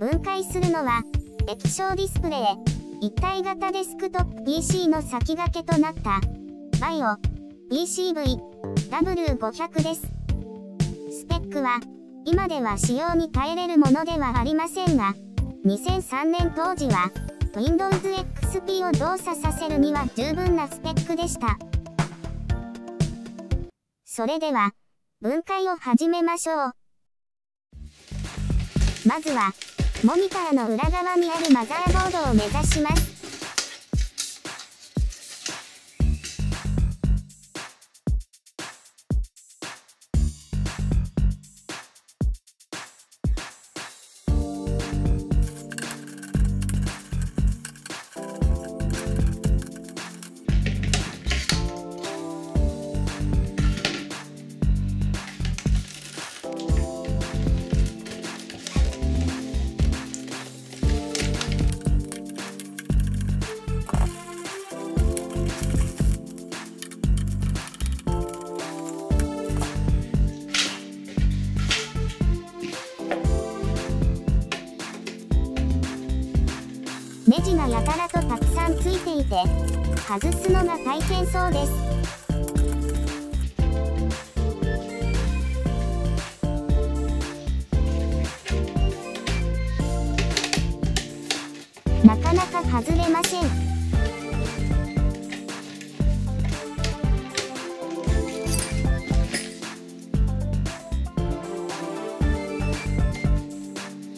分解するのは、液晶ディスプレイ、一体型デスクトップ PC の先駆けとなった、バイオ、PCV、W500 です。スペックは、今では使用に耐えれるものではありませんが、2003年当時は、Windows XP を動作させるには十分なスペックでした。それでは、分解を始めましょう。まずは、モニターの裏側にあるマザーボードを目指します。て外すのが大変そうですなかなか外れません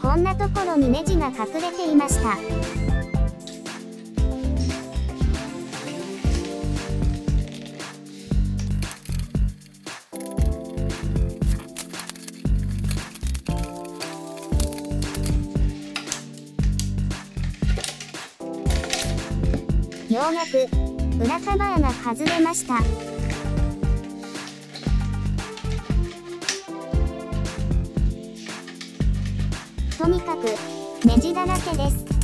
こんなところにネジが隠れていました。ようやく裏カバーが外れました。とにかくネジだらけです。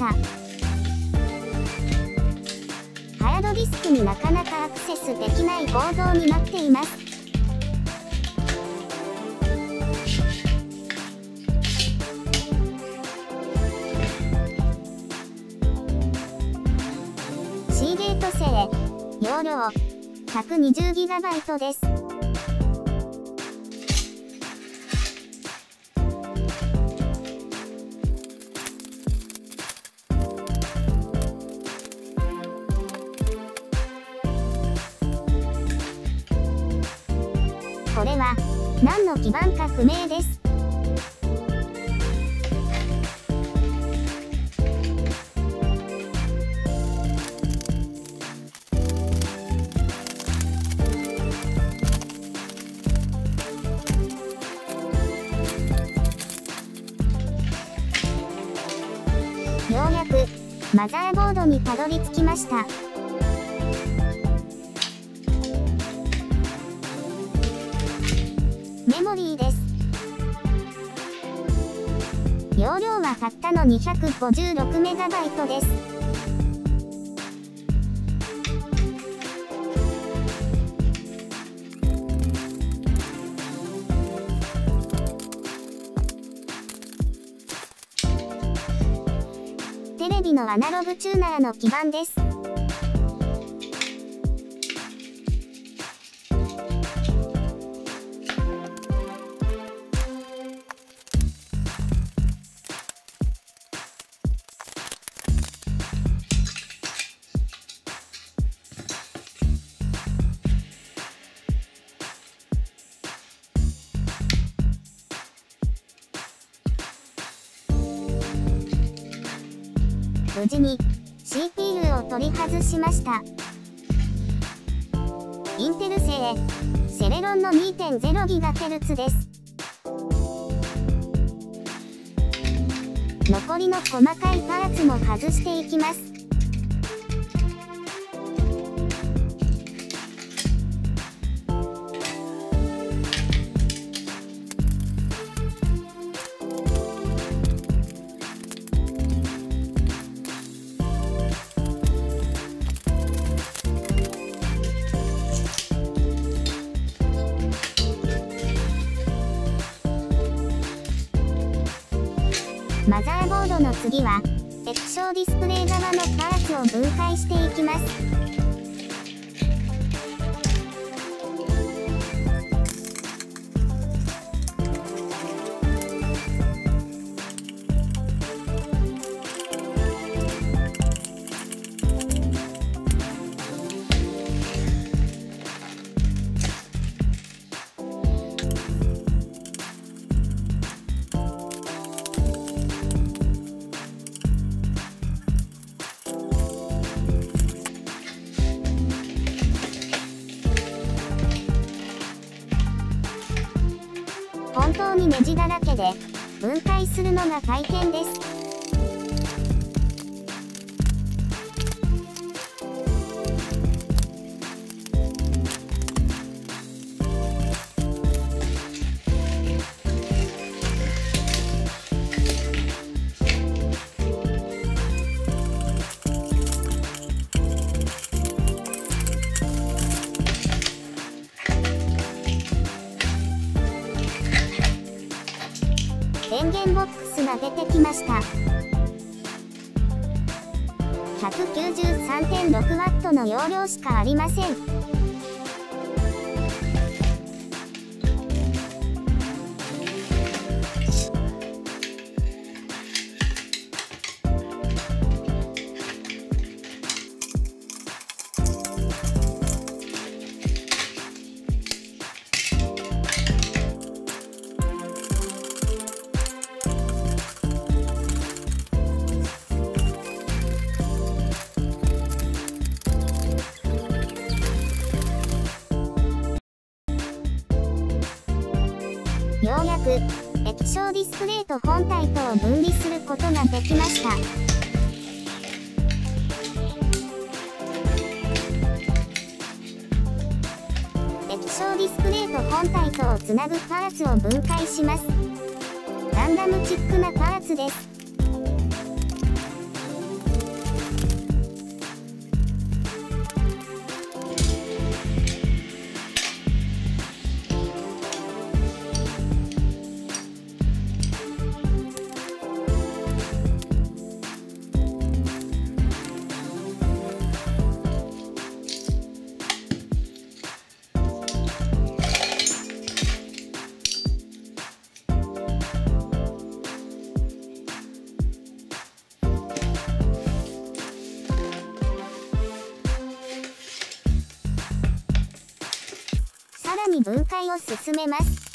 たハードディスクになかなかアクセスできない構造になっています。C ゲート製容量 120GB です。何の基板か不明ですようやくマザーボードにたどり着きました。容量はたったの 256MB です。テレビのアナログチューナーの基板です。無事に CPU を取り外しました。インテル製セレロンの 2.0GHz です。残りの細かいパーツも外していきます。次は、液晶ディスプレイ側のパーツを分解していきます。文字だらけで分解するのが大変です。電源ボックスが出てきました。193.6W の容量しかありません。と本体とを分離することができました。液晶ディスプレイと本体とをつなぐパーツを分解します。ランダムチックなパーツです。らに分解を進めます。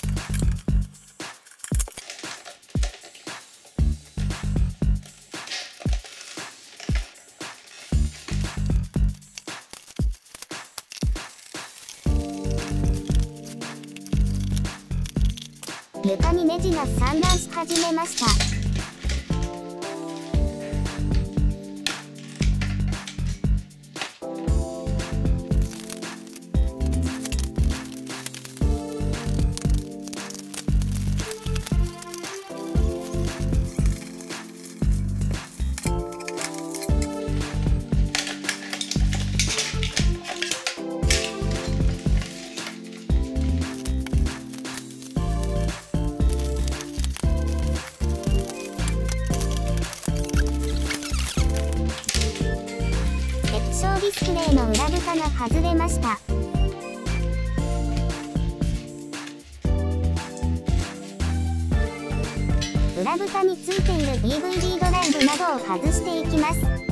床にネジが散乱し始めました。ました。裏蓋についている DVD ドライブなどを外していきます。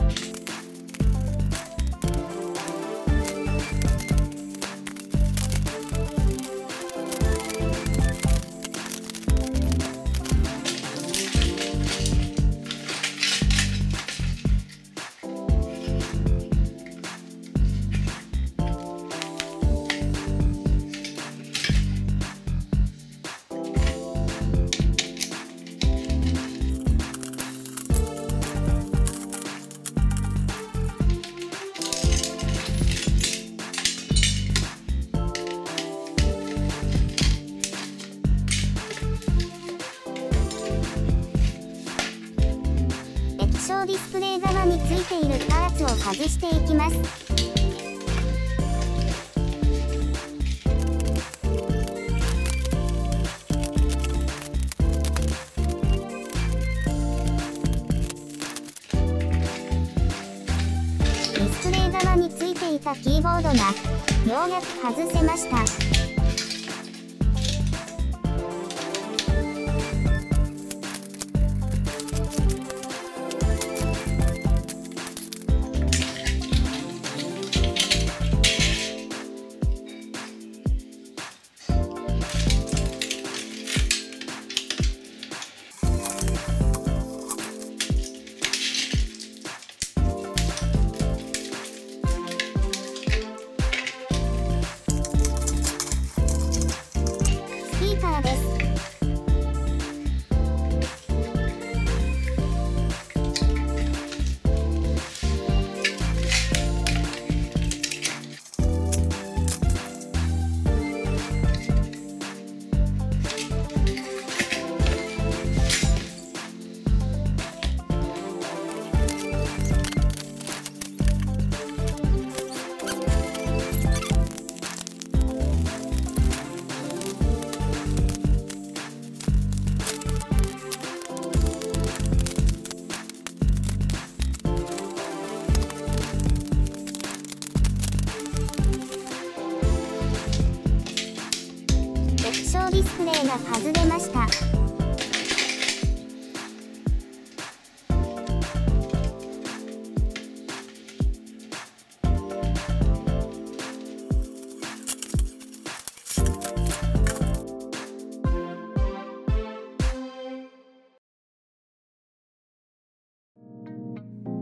のディスプレイ側についているパーツを外していきます。ディスプレイ側についていたキーボードがようやく外せました。ィスプレイが外れました。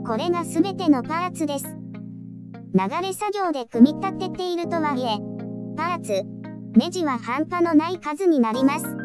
これが全てのパーツです。流れ作業で組み立てているとはいえ、パーツ、ネジは半端のない数になります。